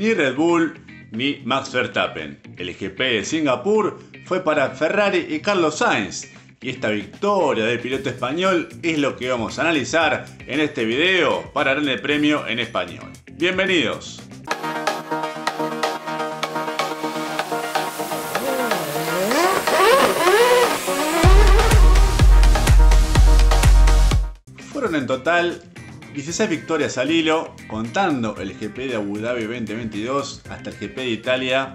ni Red Bull ni Max Verstappen. El GP de Singapur fue para Ferrari y Carlos Sainz. Y esta victoria del piloto español es lo que vamos a analizar en este video para darle premio en español. Bienvenidos. Fueron en total 16 victorias al hilo, contando el GP de Abu Dhabi 2022 hasta el GP de Italia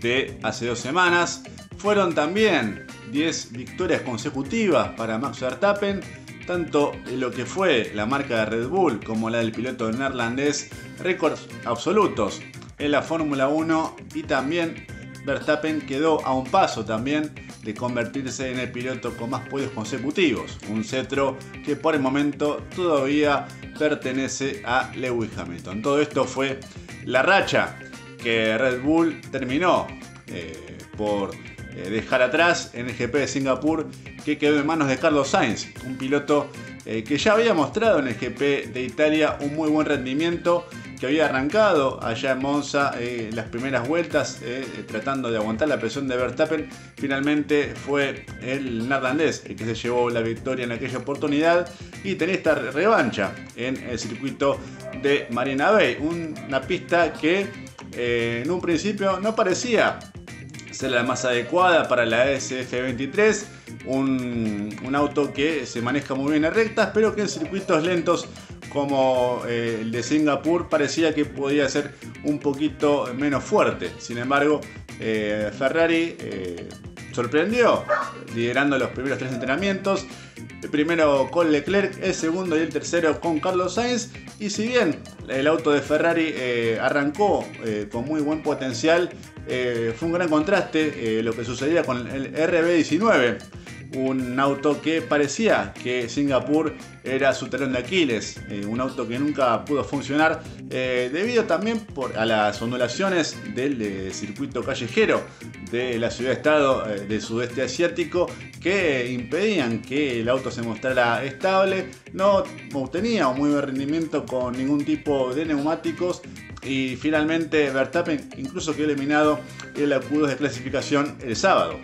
de hace dos semanas. Fueron también 10 victorias consecutivas para Max Verstappen, tanto lo que fue la marca de Red Bull como la del piloto neerlandés, récords absolutos en la Fórmula 1 y también Verstappen quedó a un paso también de convertirse en el piloto con más podios consecutivos, un cetro que por el momento todavía pertenece a Lewis Hamilton. Todo esto fue la racha que Red Bull terminó eh, por eh, dejar atrás en el GP de Singapur que quedó en manos de Carlos Sainz, un piloto eh, que ya había mostrado en el GP de Italia un muy buen rendimiento había arrancado allá en Monza eh, las primeras vueltas eh, tratando de aguantar la presión de Verstappen. Finalmente fue el neerlandés el que se llevó la victoria en aquella oportunidad y tenía esta revancha en el circuito de Marina Bay, una pista que eh, en un principio no parecía ser la más adecuada para la SF23, un, un, auto que se maneja muy bien en rectas, pero que en circuitos lentos como eh, el de Singapur parecía que podía ser un poquito menos fuerte. Sin embargo, eh, Ferrari eh, sorprendió liderando los primeros tres entrenamientos. El primero con Leclerc, el segundo y el tercero con Carlos Sainz. Y si bien el auto de Ferrari arrancó con muy buen potencial, fue un gran contraste lo que sucedía con el RB19 un auto que parecía que Singapur era su talón de Aquiles, eh, un auto que nunca pudo funcionar eh, debido también por, a las ondulaciones del eh, circuito callejero de la ciudad-estado del sudeste asiático que impedían que el auto se mostrara estable, no obtenía un muy buen rendimiento con ningún tipo de neumáticos y finalmente Verstappen incluso quedó eliminado en la Q2 de clasificación el sábado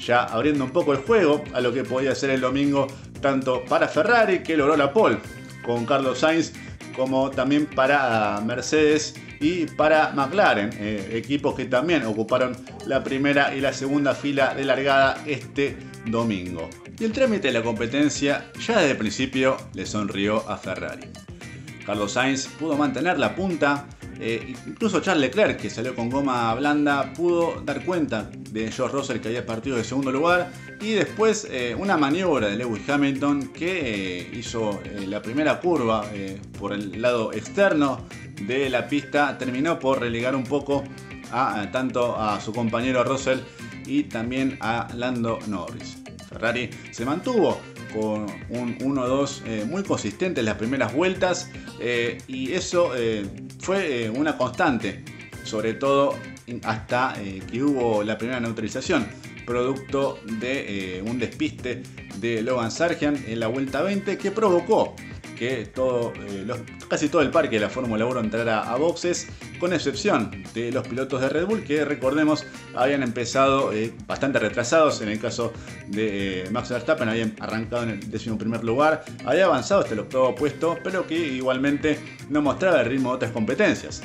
ya abriendo un poco el juego a lo que podía ser el domingo tanto para Ferrari, que logró la pole con Carlos Sainz, como también para Mercedes y para McLaren, eh, equipos que también ocuparon la primera y la segunda fila de largada este domingo. Y el trámite de la competencia ya desde el principio le sonrió a Ferrari. Carlos Sainz pudo mantener la punta eh, incluso Charles Leclerc, que salió con goma blanda, pudo dar cuenta de George Russell que había partido de segundo lugar. Y después eh, una maniobra de Lewis Hamilton que eh, hizo la primera curva por el lado externo de la pista. Terminó por relegar un poco a, tanto a su compañero Russell y también a Lando Norris. Ferrari se mantuvo con un 1-2 eh, muy consistente en las primeras vueltas eh, y eso eh, fue una constante, sobre todo hasta que hubo la primera neutralización, producto de un despiste de Logan Sargent en la vuelta 20 que provocó que eh, casi todo el parque de la Fórmula 1 entrara a boxes, con excepción de los pilotos de Red Bull que recordemos habían empezado eh, bastante retrasados. En el caso de eh, Max Verstappen habían arrancado en el décimo primer lugar, había avanzado hasta el octavo puesto, pero que igualmente no mostraba el ritmo de otras competencias.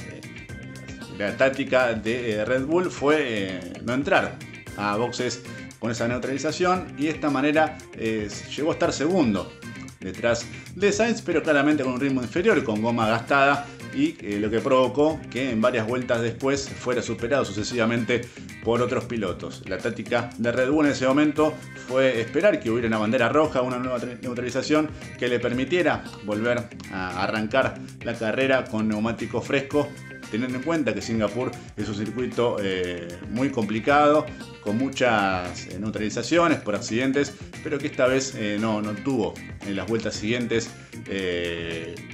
la táctica de Red Bull fue no entrar a boxes con esa neutralización y de esta manera llegó a estar segundo detrás de Sainz, pero claramente con un ritmo inferior, con goma gastada y eh, lo que provocó que en varias vueltas después fuera superado sucesivamente por otros pilotos. La táctica de Red Bull en ese momento fue esperar que hubiera una bandera roja, una nueva neutralización que le permitiera volver a arrancar la carrera con neumático fresco teniendo en cuenta que Singapur es un circuito eh, muy complicado, con muchas eh, neutralizaciones por accidentes, pero que esta vez eh, no, no, tuvo en las vueltas siguientes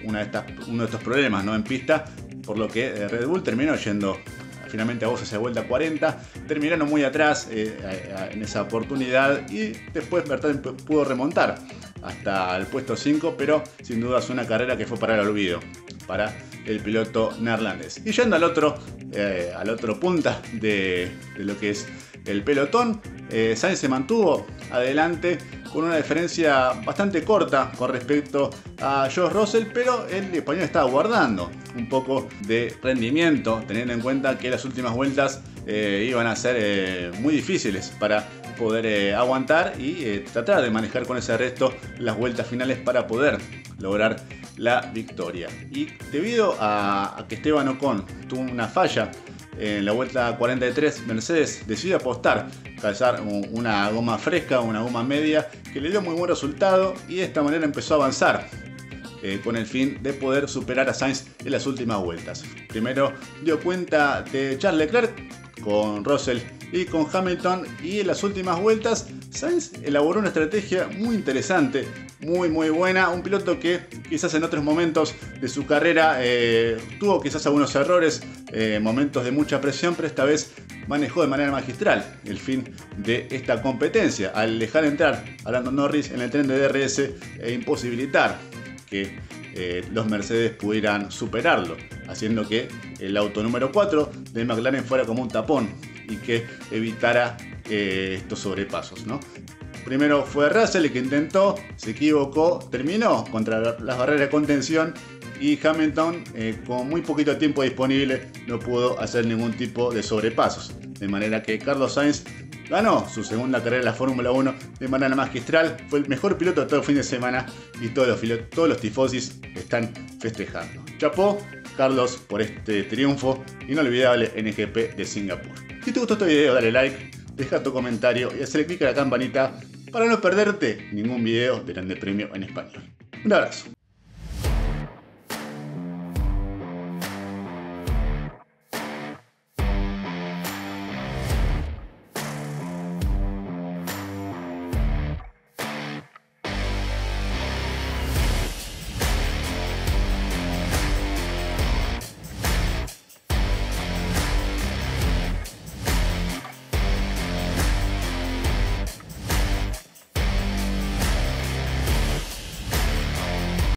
una de estas, uno de estos problemas ¿no? en pista, por lo que Red Bull terminó yendo finalmente a vos hacia vuelta 40, terminaron muy atrás en esa oportunidad y después Bertrand pudo remontar hasta el puesto 5, pero sin duda es una carrera que fue para el olvido para el piloto neerlandés. Y yendo al otro, eh, al otro punta de, lo que es el pelotón, eh, Sainz se mantuvo adelante con una diferencia bastante corta con respecto a George Russell, pero el español estaba guardando un poco de rendimiento, teniendo en cuenta que las últimas vueltas eh, iban a ser eh, muy difíciles para poder aguantar y tratar de manejar con ese resto las vueltas finales para poder lograr la victoria. Y debido a, que Esteban Ocon tuvo una falla en la vuelta 43, Mercedes decidió apostar, calzar una goma fresca, una goma media, que le dio muy buen resultado y de esta manera empezó a avanzar con el fin de poder superar a Sainz en las últimas vueltas. Primero dio cuenta de Charles Leclerc, con Russell y con Hamilton. Y en las últimas vueltas Sainz elaboró una estrategia muy interesante, muy muy buena, un piloto que quizás en otros momentos de su carrera eh, tuvo quizás algunos errores, eh, momentos de mucha presión, pero esta vez manejó de manera magistral el fin de esta competencia al dejar entrar a Lando Norris en el tren de DRS e imposibilitar que eh, los Mercedes pudieran superarlo, haciendo que el auto número 4 de McLaren fuera como un tapón y que evitara eh, estos sobrepasos. Primero fue Russell el que intentó, se equivocó, terminó contra las barreras de contención y Hamilton eh, con muy poquito tiempo disponible no pudo hacer ningún tipo de sobrepasos. De manera que Carlos Sainz ganó su segunda carrera en la Fórmula 1 de manera magistral, fue el mejor piloto de todo el fin de semana y todos los, todos los tifosis están festejando. Chapó Carlos por este triunfo inolvidable en GP de Singapur. Si te gustó este video dale like, deja tu comentario y hazle clic a la campanita para no perderte ningún video del Grande Premio en español. Un abrazo.